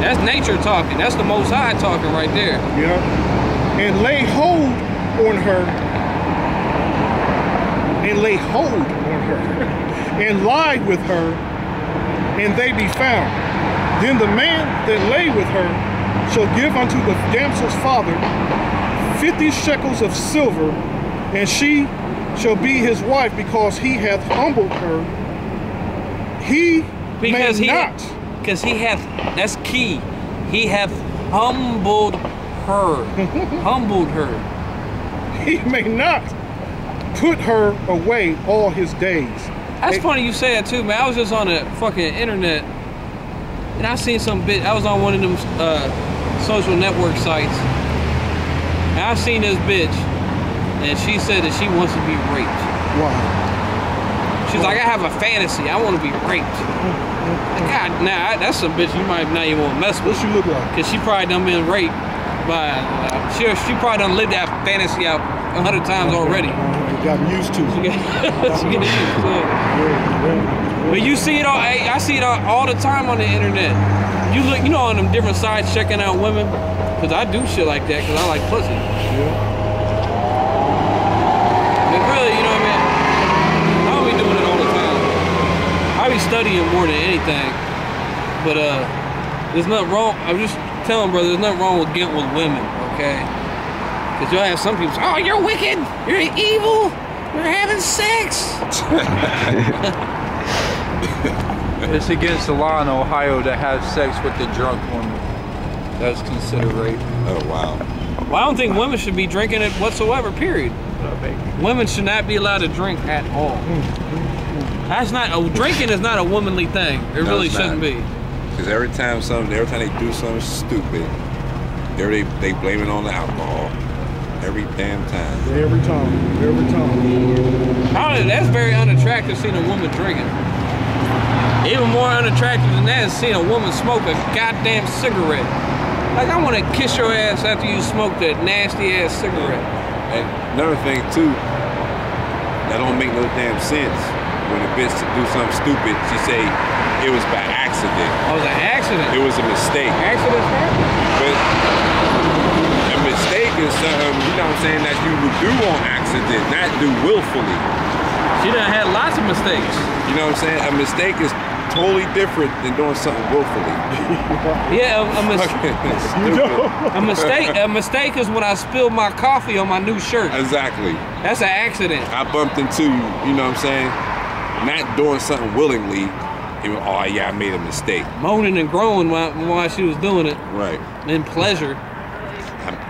That's nature talking. That's the Most High talking right there. Yeah. And lay hold on her. And lay hold on her. and lie with her. And they be found. Then the man that lay with her shall give unto the damsel's father fifty shekels of silver, and she shall be his wife because he hath humbled her. He Because may he not. Because he hath that's key. He hath humbled her. humbled her. He may not put her away all his days. That's Hey. funny you say that too, man. I was just on the fucking internet and I seen some bit. I was on one of them uh, social network sites, and I seen this bitch, and she said that she wants to be raped. Wow. She's like, I have a fantasy. I want to be raped. God, nah, that's some bitch you might not even want to mess with. What she look like? Cause she probably done been raped by. Uh, she she probably done lived that fantasy out a hundred times already. Uh, got used to She it. she get used to it. But you see it all. I, I see it all, all the time on the internet. You look, you know, on them different sites checking out women. Cause I do shit like that. Cause I like pussy. Yeah. But really, you know what I mean? I don't be doing it all the time. I be studying more than anything. But uh, there's nothing wrong. I'm just telling, brother, there's nothing wrong with getting with women, okay? Cause you'll have some people say, "Oh, you're wicked. You're evil. You're having sex." It's against the law in Ohio to have sex with a drunk woman. That's considered rape. Oh wow. Well, I don't think women should be drinking it whatsoever. Period. Women should not be allowed to drink at all. That's not. Oh, drinking is not a womanly thing. It No, really it's shouldn't not. be. Because every time something, every time they do something stupid, there they they blame it on the alcohol. Every damn time. Every time. Every time. I that's very unattractive seeing a woman drinking. Even more unattractive than that is seeing a woman smoke a goddamn cigarette. Like I want to kiss your ass after you smoke that nasty ass cigarette. And another thing too, that don't make no damn sense. When a bitch do something stupid, she say it was by accident. Oh, it was an accident. It was a mistake. Accidents happen. But a mistake is something, you know what I'm saying, that you would do on accident, not do willfully. She done had lots of mistakes. You know what I'm saying? A mistake is totally different than doing something willfully. Yeah, a, a, mis- Stupid. a mistake. A mistake is when I spilled my coffee on my new shirt. Exactly. That's an accident. I bumped into, you. you know what I'm saying, not doing something willingly. It was, oh yeah, I made a mistake. Moaning and groaning while, while she was doing it Right. in pleasure.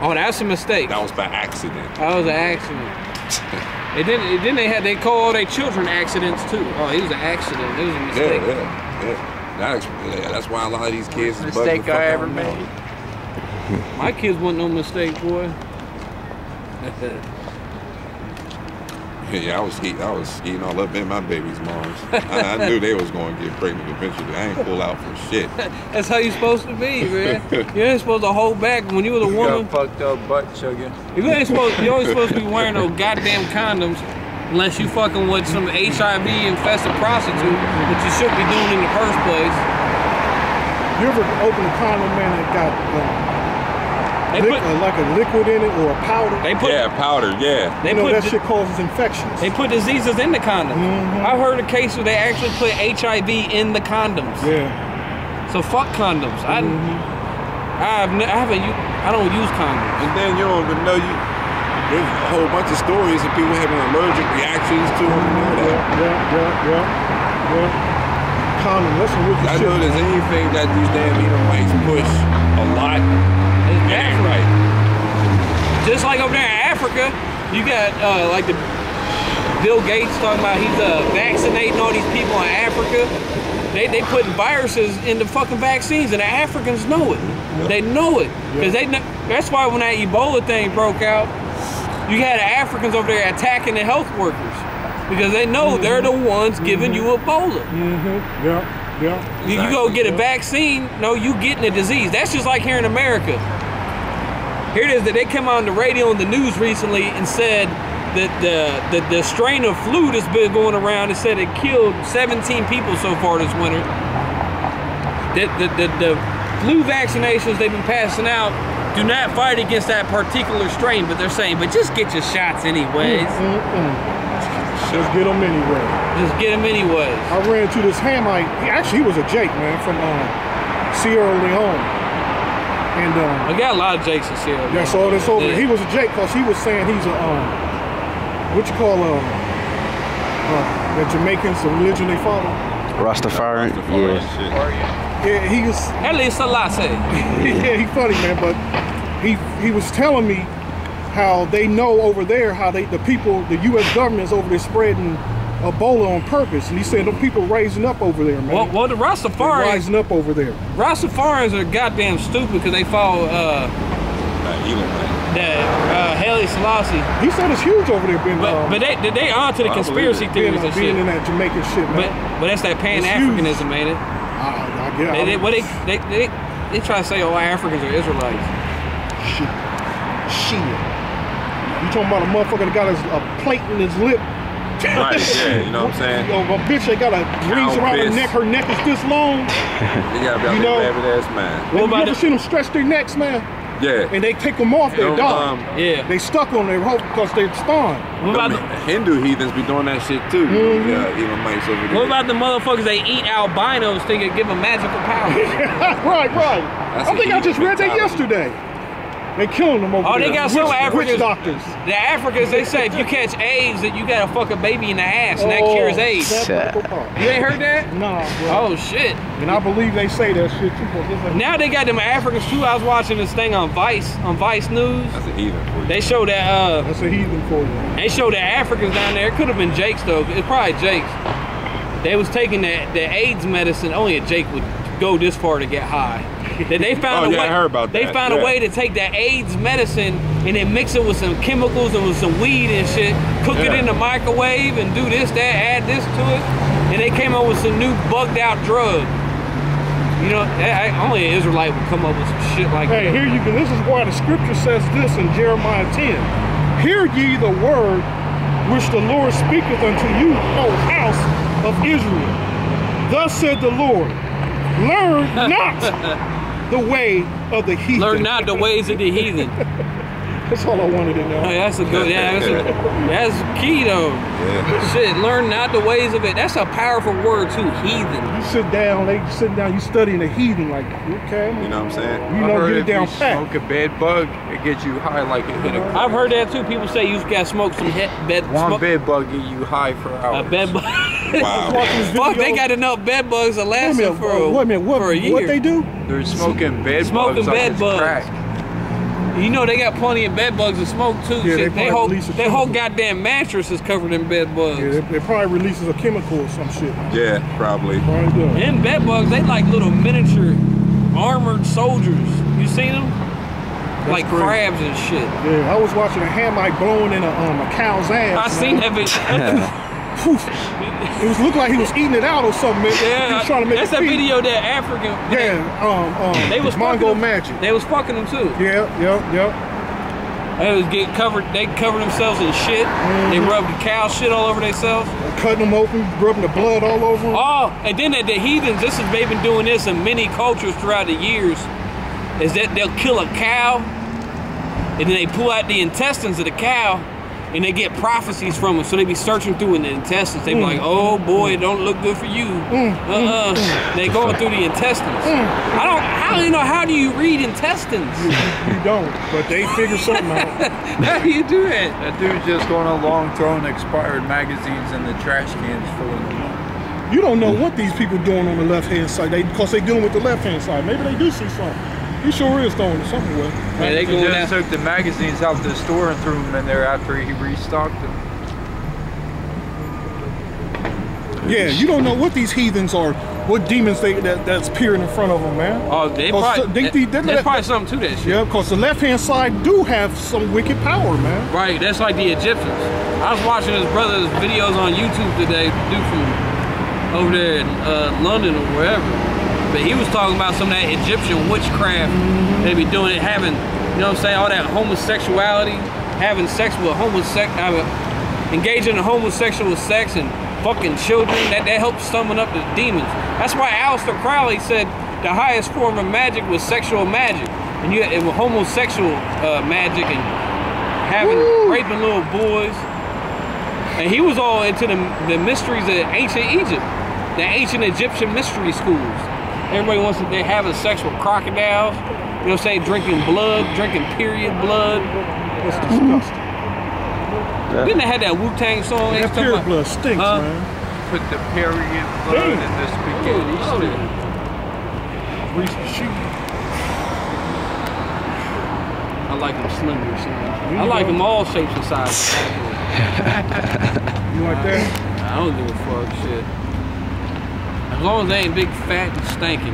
Oh, that's a mistake. That was by accident. That was an accident. And then, and then they had they call all their children accidents too. Oh, he was an accident. It was a Yeah, mistake. yeah, yeah. That ex- yeah, that's why a lot of these kids is the Mistake fuck I ever made. My kids wasn't no mistake, boy. Yeah, I was skating, I was skating all up in my baby's moms. I, I knew they was going to get pregnant eventually. I ain't pull out for shit. That's how you supposed to be, man. You ain't supposed to hold back when you was a woman. Got fucked up butt chugging. You ain't supposed. You always supposed to be wearing those goddamn condoms, unless you fucking with some HIV infested prostitute, which you should be doing in the first place. You ever open a condom, man, that got uh, They liq- put. uh, like a liquid in it or a powder? They put. Yeah, powder, yeah. They you know, put. that shit causes infections. They put diseases in the condoms. I heard a case where they actually put HIV in the condoms. yeah. So fuck condoms. I, I've ne- I haven't. u- I don't use condoms. And then you don't even know you. There's a whole bunch of stories of people having allergic reactions to them and all Yeah, that. yeah, yeah, yeah, yeah. Condom, that's some wicked I shit. know there's anything that these damn Edomites push a lot. Bad right. Just like over there in Africa, you got uh, like the Bill Gates talking about he's uh, vaccinating all these people in Africa. They they putting viruses in the fucking vaccines, and the Africans know it. They know it because they. Know, that's why when that Ebola thing broke out, you had Africans over there attacking the health workers because they know they're the ones giving you Ebola. Mm-hmm. Yeah, yeah. You, you go get a vaccine, no, you getting a disease. That's just like here in America. Here it is that they came on the radio and the news recently and said that the, the, the strain of flu that's been going around, it said it killed 17 people so far this winter. That the, the, the flu vaccinations they've been passing out do not fight against that particular strain, but they're saying, but just get your shots anyways. Mm-mm. Just get them anyway. Just get them anyways. I ran into this Hamite. He, actually, he was a Jake, man, from uh, Sierra Leone. And um, I got a lot of Jakes in Sierra. that's all that's over. Yeah. He was a Jake because he was saying he's a, um, what you call, um, uh, the Jamaicans, the religion they follow. Rastafari. Yeah. Shit. Yeah, he was, Haile Selassie. yeah, he funny, man, but he he was telling me how they know over there how they the people the U.S. government's over there spreading Ebola on purpose, and he said them people raising up over there, man. Well, well, the They're rising up over there. Rastafarians are goddamn stupid because they follow uh, Nah, that uh, Haile Selassie. He said it's huge over there, being But um, but they they onto the I conspiracy it. being, theories and being shit. in that Jamaican shit, But man. but that's that Pan it's Africanism, ain't it? I, I get They, they, it. what they, they, they, they try to say, oh, Africans are Israelites. Shit. Shit. You talking about a motherfucker that got his, a plate in his lip? Right, yeah, you know what I'm saying? Yo, a bitch that got a rings around her neck, her neck is this long. you gotta be out You there know- ass man. What about you ever the- seen them stretch their necks, man? Yeah. And they take them off, their Them, dog. um, Yeah. They stuck on their rope because they're stunned. What about, them the, Hindu heathens be doing that shit too. Mm-hmm. Yeah, Elon Musk's over there. what about the motherfuckers they eat albinos thinking give them magical powers? right, right. That's I think I just evil read that yesterday. They killing them over Oh, there. they got some witch, Africans- witch doctors. the Africans, they say if you catch AIDS, that you gotta fuck a baby in the ass and that Oh, cures AIDS. that purple pop. You ain't heard that? Nah, bro. Oh, shit. And I believe they say that shit too. 'cause it's like- Now they got them Africans too. I was watching this thing on Vice, on Vice News. That's a heathen for you. They show that, uh, That's a heathen for you. They show the Africans down there. It could have been Jake's though. It's probably Jake's. They was taking that, the AIDS medicine. Only a Jake would go this far to get high. That they oh, found Oh, a yeah, way. I heard about they that, found a way to take that AIDS medicine and then mix it with some chemicals and with some weed and shit. Cook it in the microwave and do this, that, add this to it, and they came up with some new bugged out drug. You know, I, I- only an Israelite would come up with some shit like Hey, that. Hey, here you go. This is why the scripture says this in Jeremiah 10. Hear ye the word which the Lord speaketh unto you, O house of Israel. Thus said the Lord, learn not the way of the heathen. Learn not the ways of the heathen. That's all I wanted to Hey, know. that's a good. Yeah, that's, a, that's key though. Yeah. Shit, learn not the ways of it. That's a powerful word too. Heathen. You sit down, they sitting down, you studying the heathen like, okay, You know what I'm saying? you I know, heard get it if down you pat. smoke a bed bug, it gets you high like it hit a I've heard that too. People say you gotta smoke some he- bed. One smoke, bed bug get you high for hours. a hours. bed bug. Wow. Fuck, they got enough bed bugs to Wait a last minute, them for a, wait a minute, what, for a year. what they do? They're smoking bed Smoking bugs. like bed bugs. Crack. You know they got plenty of bed bugs to smoke too. Yeah, Shit, they they probably whole release a whole chemical. goddamn mattress is covered in bed bugs. Yeah, they, they probably releases a chemical or some shit. Yeah, probably. Probably does. Them bed bugs, they like little miniature armored soldiers. You seen them? like crazy. crabs and shit. Yeah, I was watching a Hamite blowing in a, um, a cow's ass. I man. seen that video. Poof. It was looked like he was eating it out or something. Man. he was trying to make that's that video that African. Yeah, um, um, They was fucking Mongo them. Magic. They was fucking them too. Yeah, yeah, yeah. They was get covered. They covered themselves in shit. They Mm-hmm. rubbed the cow shit all over themselves. Cutting them open, rubbing the blood all over them. Oh, and then the, the heathens. This is they've been doing this in many cultures throughout the years. Is that they'll kill a cow, and then they pull out the intestines of the cow, and they get prophecies from them. So they be searching through in the intestines. They be mm. like, "Oh boy, it don't look good for you." Uh-uh. They going through the intestines. I don't. How you know? How do you read intestines? You don't, but they figure something out. How do you do that? That dude's just going along throwing expired magazines in the trash cans, filling them. You don't know what these people doing on the left hand side. They because they dealing with the left hand side. Maybe they do see something. He sure is throwing something with. Man, they He going just down. took the magazines out of the store and threw them in there after he restocked them. Yeah, you don't know what these heathens are, what demons they that, that's peering in front of them, man. Oh, they probably. so- they- they- they- there's probably something to that shit. Yeah, because the left hand side do have some wicked power, man. Right, that's like the Egyptians. I was watching his brother's videos on YouTube today, dude from over there in uh, London or wherever. But he was talking about some of that Egyptian witchcraft they be doing it, having, you know what I'm saying, all that homosexuality, having sex with homosex, uh, engaging in homosexual sex and fucking children. That that helps summon up the demons. That's why Aleister Crowley said the highest form of magic was sexual magic, and you had it was homosexual uh, magic and having Woo. raping little boys. And he was all into the, the mysteries of ancient Egypt, the ancient Egyptian mystery schools. Everybody wants to they having sex with crocodiles. You know what I'm saying? Drinking blood, drinking period blood. That's disgusting. Didn't they have that Wu Tang song? they That talking pure about- blood stinks, Huh? man. Put the period blood in the spaghetti Oh, stew. Reese the sheep. I like them slender, son. I like them all shapes and sizes. You like that? I don't give a fuck shit. As long as they ain't big, fat, and stinking.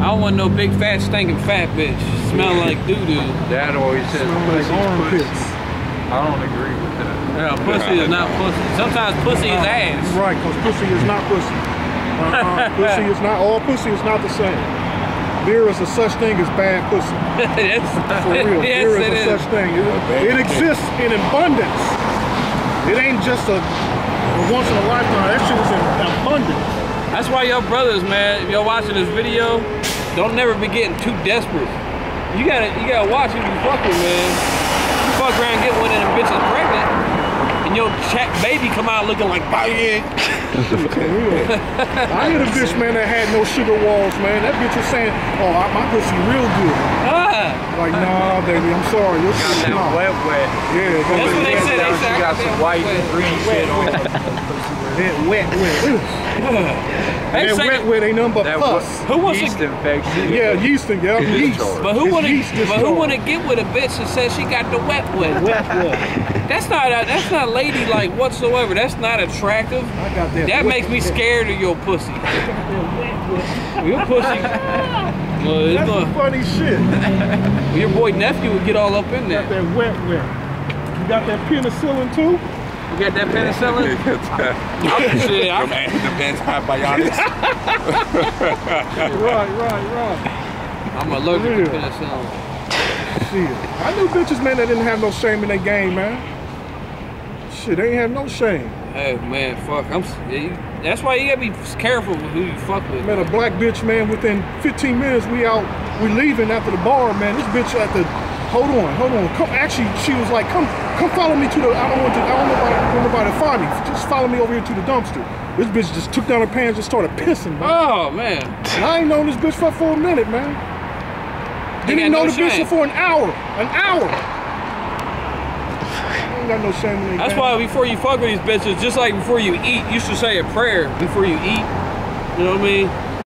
I don't want no big, fat, stinking, fat bitch. Smell like doo doo. Dad always says Smell like pussy's armpits. pussy. I don't agree with that. Yeah, pussy is not pussy. Sometimes pussy is uh-huh. ass. Right, because pussy is not pussy. Uh-uh. pussy is not, all pussy is not the same. There is a such thing as bad pussy. yes, For real. yes, there is it a is. such thing. It, it exists in abundance. It ain't just a, once in a lifetime. That shit is in abundance. That's why y'all brothers, man, if y'all watching this video, don't never be getting too desperate. You gotta you gotta watch who you fucking, man. You fuck around get one of them bitches pregnant, and your baby come out looking like fire. For real. I hit a bitch, man, that had no sugar walls, man. That bitch was saying, oh, I- my pussy real good. Ah, Like, nah, baby, I'm sorry. Your Got shit's that not. wet wet. Yeah, That's what they said. They said she got some white and green shit on. wet, wet, wet. That say, wet, wet ain't nothing but That pus. Who wants to- yeast infection. Yeah, yeasting, yeah, yeast. but who It's wanna but who wanna get with a bitch that says she got the wet wet? Wet, wet. That's not a, that's not ladylike whatsoever. That's not attractive. I got that. That makes me scared of your pussy. Your pussy. Well, That's gonna- some funny shit. Your boy nephew would get all up in there. Got there. that wet, wet. You got that penicillin too? You got that penicillin? I'm, shit, Them, I'm, an- them antibiotics. Right, right, right. I'm allergic to Yeah. penicillin. Shit. I knew bitches, man, that didn't have no shame in their game, man. Shit, they ain't have no shame. Hey man, fuck. I'm. s- yeah, you- That's why you gotta be careful with who you fuck with. Man, a black bitch, man, within 15 minutes, we out, we leaving after the bar, man. This bitch at the, hold on, hold on. Come, actually, she was like, come, come follow me to the, I don't want to, I don't know about, I don't know about to find me. Just follow me over here to the dumpster. This bitch just took down her pants and started pissing, man. Oh man. And I ain't known this bitch for, for a minute, man. Didn't even know no the bitch for an hour. An hour. Ain't got no shame in That's why before you fuck with these bitches, just like before you eat, you should say a prayer before you eat. You know what I mean?